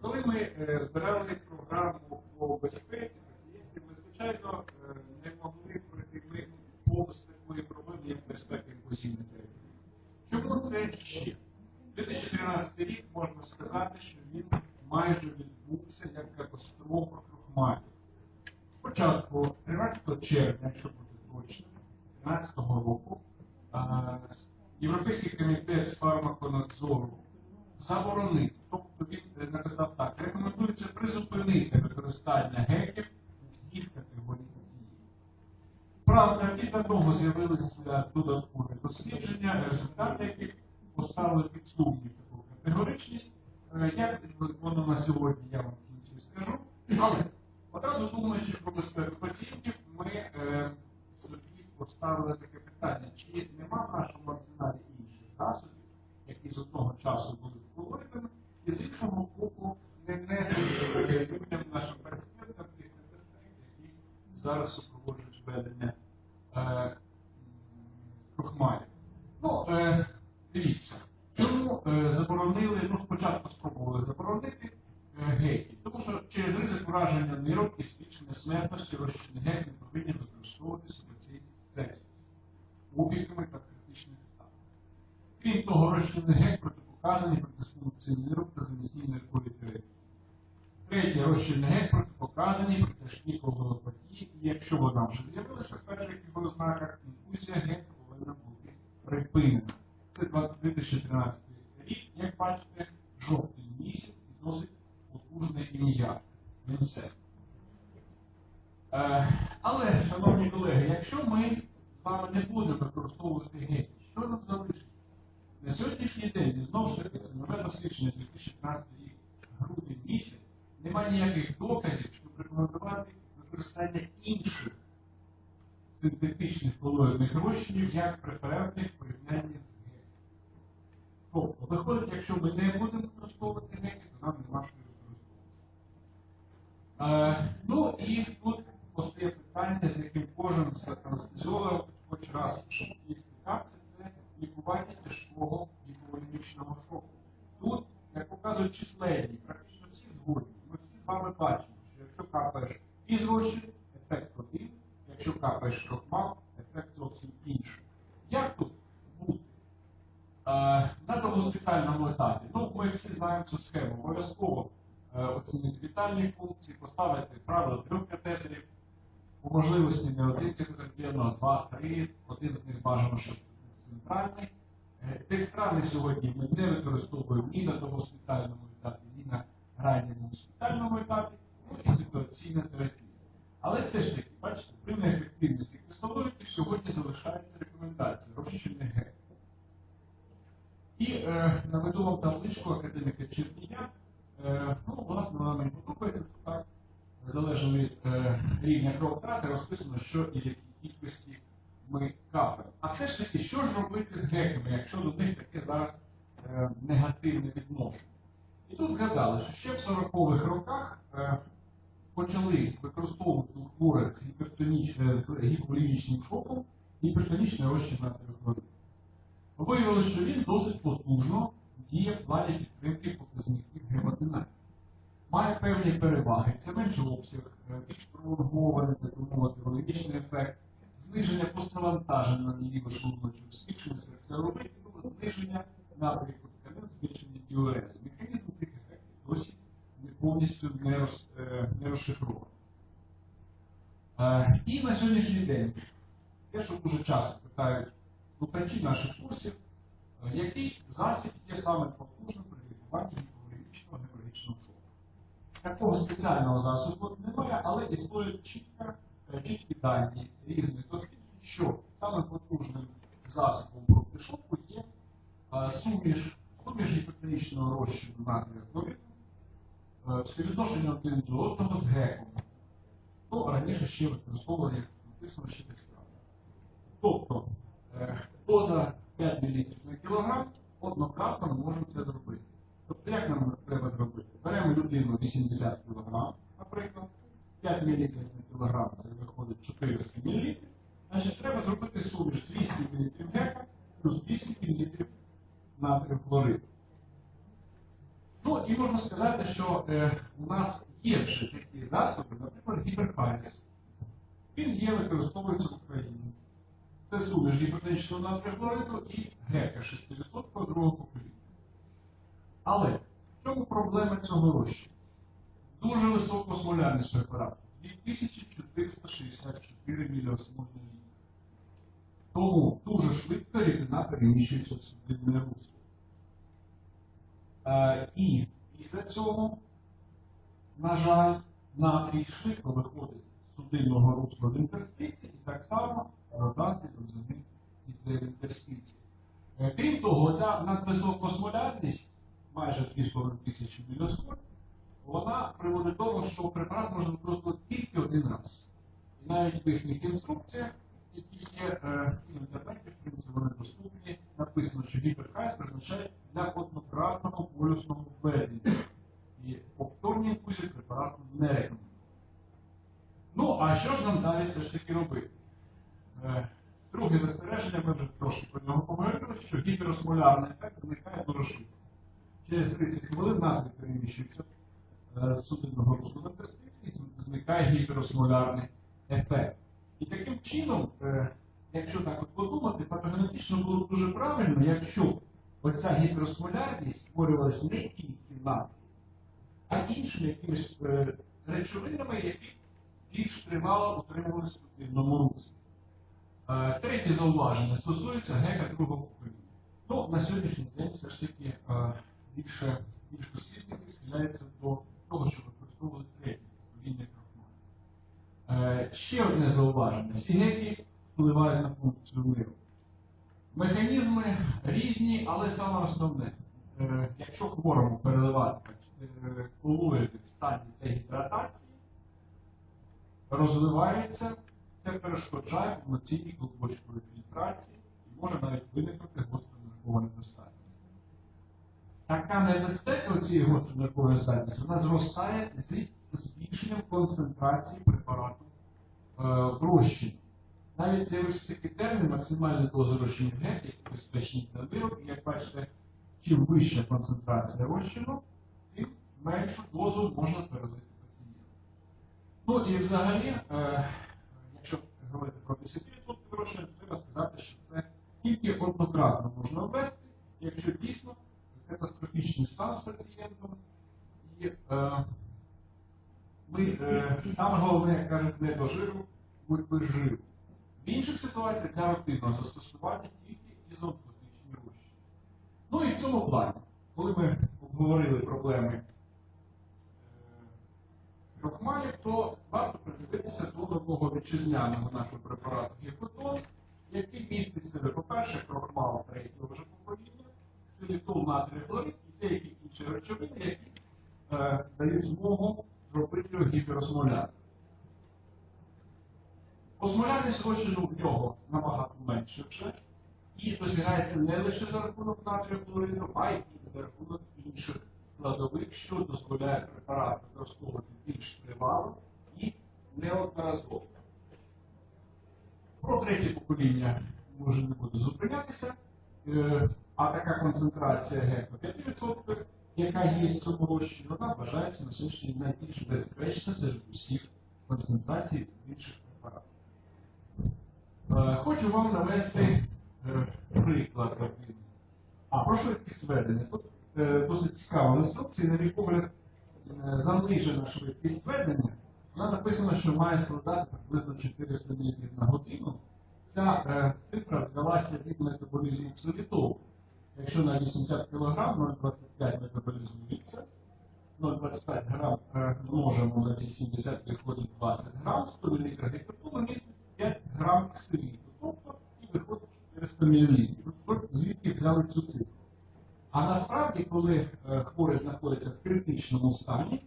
Коли ми е, збирали програму по безпеці пацієнтів, ми, звичайно, е, не могли пройти ми повз такої проблеми, як безпека інклюзивної терапії. Чому це ще? 2013 рік можна сказати, що він майже відбувся як катастрофа крохмалів. Спочатку, 13 червня, якщо бути точним, 2013 року, Європейський комітет з фармаконадзору заборонив, тобто він е, написав так, рекомендується призупинити використання геків всіх категорій пацієнтів. Правда, після того з'явилися додаткові дослідження, результати яких поставили під сумнів таку категоричність. Е, Як воно на сьогодні, я вам в кінці скажу. Але одразу думаючи про безпеку пацієнтів, ми е, собі поставили таке питання, чи нема в нашому арсеналі інших засобів, які з одного часу були впливовими, і з іншого боку не несуть е, людям, нашим пацієнтам тих небезпек, які зараз супроводжують ведення е, крохмалів. Ну, е, дивіться, чому е, заборонили, ну спочатку спробували заборонити е, геки, тому що через ризик враження нирок і збільшення смертності розчинні геки не повинні використовуватися в цій сепсисі, опіками та критичних станах. Крім того, розчинний гек дисфункції нирок та замісній терапії. Третє, розчинний гек протипоказані при тяжкій коагулопатії, і якщо вона вже з'явилася в перших його ознаках, інфузія гек повинна бути припинена. Це 2013 рік, як бачите, жовтий місяць і досить потужне ім'я. Е, але, шановні колеги, якщо ми з вами не будемо використовувати геки, що нам залишиться? На сьогоднішній день, знову ж таки, це нове дослідження 2015 рік, грудень місяць, немає ніяких доказів, щоб рекомендувати використання інших синтетичних колоїдних розчинів як преферентних в порівнянні з геки. Тобто, виходить, якщо ми не будемо використовувати геки, то нам нема що використовувати. Е, ну і тут постає питання, з яким кожен з анестезіологів хоч раз в житті стикався, це лікування тяжкого гіповолемічного шоку. Тут, як показують численні, практично всі згодні, ми всі з вами бачимо, що якщо капаєш із розчин, ефект один, якщо капаєш крохмал, ефект зовсім інший. Як тут бути? Е, на догоспітальному етапі. Ну, ми всі знаємо цю схему. Обов'язково е, оцінити вітальні функції, поставити правило трьох катетерів, по можливості не один катетер, а два, три, один з них бажано, щоб центральний. Декстрани сьогодні ми не використовуємо ні на догоспітальному етапі, ні на ранньому госпітальному етапі, ну і ситуаційна терапія. Але все ж таки, бачите, при неефективності кристалоїдів сьогодні залишається рекомендація розчинних гек. І е, наведу вам табличку академіка Чернія. Е, ну, власне, вона мені подобається, так залежно від е, рівня кровотрати, розписано, що і в якій кількості ми капаємо. А все ж таки, що ж робити з геками, якщо до них таке зараз е, негативне відношення? І тут згадали, що ще в 40-х роках е, почали використовувати у хворих з гіполімічним шоком гіпертонічний розчин натрію хлориду. Виявилося, що він досить потужно діє в плані підтримки показників гемодинаміки. Має певні переваги, це менший обсяг, е, більш пролонгований, так мовити, ефект, зниження постнавантаження на ліву шлуночок, збільшення серцеробитів, зниження напрямку тканин, збільшення діурезу. Механізм цих ефектів досі не повністю не, роз, е, не розшифрований. Е, І на сьогоднішній день, те, що дуже часто питають слухачі наших курсів, е, який засіб є саме потужним при лікуванні гіповолемічного геморрагічного шоку. Такого спеціального засобу немає, але існують чітко, е, чіткі дані різних досліджень, що саме потужним засобом проти шоку є е, суміш, суміш гіпотонічного розчину натрію хлориду е, в співвідношенні один до одного з геком. Ну, раніше ще використовували, як написано, ще декстрат. Тобто доза 5 мл на кілограм однократно можемо це зробити. Тобто, як нам треба зробити? Беремо людину 80 кг, наприклад, 5 мл на кілограм, це виходить 400 мл. Значить, треба зробити суміш 200 мл гека плюс 200 мл натрію хлориду. Ну і можна сказати. що е, у нас є вже такі засоби, наприклад, гіперхаріс. Він є, використовується в Україні. Це суміш гіпотенічного натрію хлориду і гека 6% другого покоління. Але в чому проблема цього розчину? Дуже висока осмолярність препарату 2464 міліосмольні літри. Тому дуже швидко рідина переміщується в судинне русло. Е, і після цього, на жаль, натрій швидко виходить з судинного русла в інтерстиції і так само наслідок за ним іде в інтерстиції. Е, Крім того, ця надвисока осмолярність, майже 2,5 тисячі міліосмоль, вона приводить до того, що препарат можна використовувати тільки один раз. І навіть в їхніх інструкціях, які є е, в інтернеті, в принципі, вони доступні, написано, що гіперхайс призначає для однократного полюсного введення. І повторні інфузії препарату не рекомендують. Ну, а що ж нам далі все ж таки робити? Е, Друге застереження, ми вже трошки про нього поговорили, що гіперосмолярний ефект зникає дуже швидко. Через 30 хвилин натрій переміщується судинного русла в інтерстиції, зникає гіперосмолярний ефект. І таким чином, е, якщо так от подумати, патогенетично було дуже правильно, якщо оця гіперосмолярність створювалася не тільки натрій, а іншими якимись е, речовинами, які більш тривало утримувалися в судинному руслі. Е, Третє зауваження стосується гека другого покоління. Ну, на сьогоднішній день все ж таки більше, більш дослідники схиляються до того, що використовували третє покоління крахмалю. Е, Ще одне зауваження. Всі геки впливають на функцію миру. Механізми різні, але саме основне. Е, Якщо хворому переливати е, колоїди в стані дегідратації, розвивається, це перешкоджає повноцінній глибочковій фільтрації і може навіть виникнути гостронервова недостатність. Така небезпека цієї гостронервової здатності вона зростає з збільшенням концентрації препарату е, в розчині. Навіть з'явився такий термін максимальної дози розчину гек, який безпечний для вирок, і як бачите, чим вища концентрація розчину, тим меншу дозу можна перелити пацієнту. Ну і взагалі, е, якщо говорити про 10 розчин, треба сказати, що це тільки однократно можна ввести, якщо дійсно катастрофічний стан з пацієнтом. І е, ми, е, саме головне, як кажуть, не до жиру, будь жив. В інших ситуаціях для рутинного застосування тільки ізоототичні руші. Ну і в цьому плані, коли ми обговорили проблеми е, крохмалів, то варто придивитися до нового вітчизняного нашого препарату гіпотон, який містить себе, по-перше, крохмал третього вже покоління, силітол натрій хлорид і деякі інші речовини, які е, дають змогу зробити його гіперосмолярним. Осмолярність в нього набагато менше вже, і досягається не лише за рахунок натрію хлориду, а й за рахунок інших складових, що дозволяє препарат використовувати більш тривало і неодноразово. Про третє покоління може не буду зупинятися, Е, а така концентрація геко 5%, яка є в цьому розчині, вона вважається на сьогоднішній найбільш безпечна серед усіх концентрацій інших препаратів. Е, Хочу вам навести е, приклад. А, про швидкість ведення. Тут е, досить цікава інструкція, на мій занижена швидкість ведення. Вона написана, що має складати приблизно 400 мл на годину. Ця цифра взялася від метаболізму ксилітолу. Якщо на 80 кг 0,25 метаболізується, 0,25 грам е, множимо на 80 виходить 20 грам, 100 мл гіпертону містить 5 грам ксиліту, тобто і виходить 400 мл. Звідки взяли цю цифру? А насправді, коли е, хворий знаходиться в критичному стані,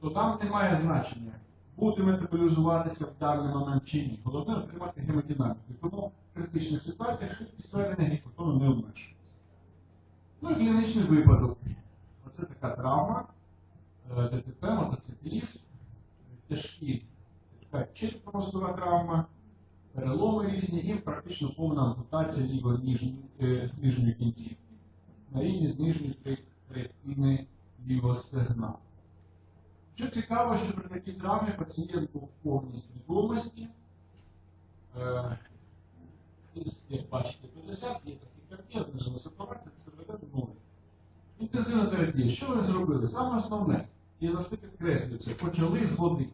то там немає значення, буде метаболізуватися в даний момент чи ні. Головне отримати гемодинаміку. Тому в критичних ситуаціях швидкість ведення гіпотону не обмежується. Ну і клінічний випадок. Оце така травма, е, ДТП, мотоцикліст, тяжкі, тяжка черепно-мозкова травма, переломи різні і практично повна ампутація лівої нижньої, е, нижньої кінцівки на рівні нижньої третини лівого стегна. Що цікаво, що при такій травмі пацієнт був повній свідомості. Е, як бачите, 50 є такі картини, ситуація, це веде до. Інтенсивна терапія. Що вони зробили? Саме основне, і завжди підкреслюю це, почали з води.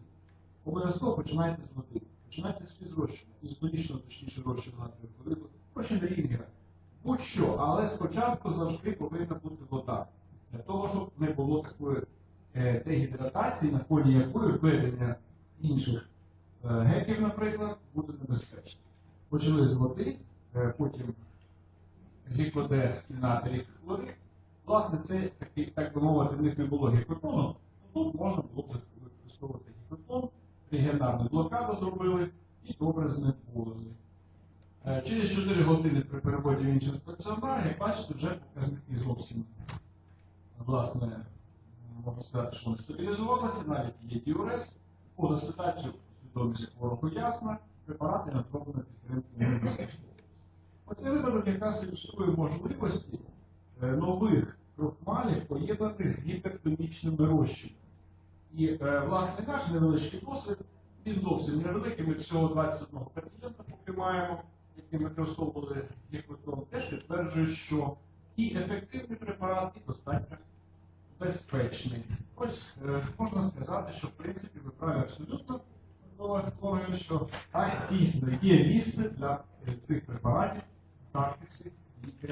Обов'язково починайте з води. Починайте з фізрозчину, ізотонічного, точніше розчину натрію хлориду, розчин рінгера. Будь-що, але спочатку завжди повинна бути вода. Для того, щоб не було такої е, дегідратації, на фоні якої введення інших е, геків, наприклад, буде небезпечно. Почали з води, е, потім глікодес і натрій хлорид. Власне, це так би мовити, в них не було гіпотону, тут можна було б використовувати гіпотон, регіонарну блокаду зробили і добре знеболили. Е, Через 4 години при переводі в інший стаціонар, як бачите, вже показники зовсім власне, можна сказати, що вони стабілізувалися, навіть є діурез, поза ситуацією свідомість хворого ясна, препарати натроблені підтримки не. Оцей випадок якраз ілюструє можливості е, нових крохмалів поєднаних з гіпертонічними розчинами. І, е, власне, наш невеличкий досвід, він зовсім невеликий, ми всього 21 пацієнта поки маємо, які використовували гіпотон, теж підтверджує, що і ефективний препарат, і достатньо безпечний. Ось е, можна сказати, що в принципі ви праві абсолютно що так дійсно є місце для цих препаратів практиці і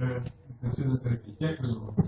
е, інтенсивної терапії. Дякую за увагу.